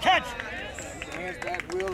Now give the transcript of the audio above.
Catch! Hands back, Will